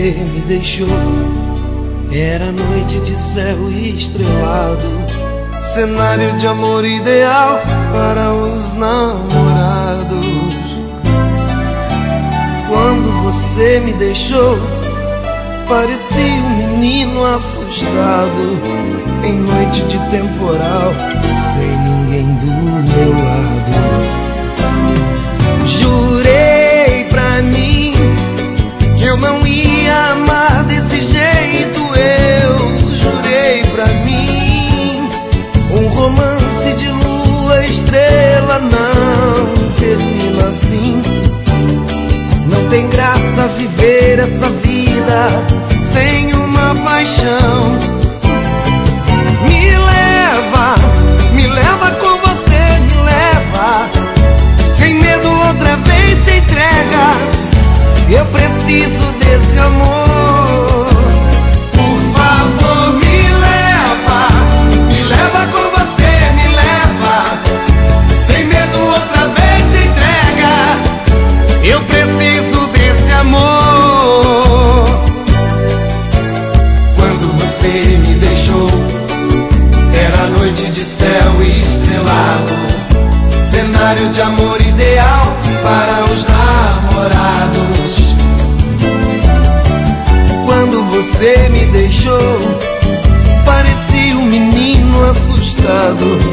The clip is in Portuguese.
você me deixou. Era noite de céu estrelado. Cenário de amor ideal para os namorados. Quando você me deixou Parecia um menino assustado. Em noite de temporal Sem ninguém do meu lado. Eu preciso desse amor. Quando você me deixou, era noite de céu estrelado, cenário de amor ideal para os namorados. Quando você me deixou, parecia um menino assustado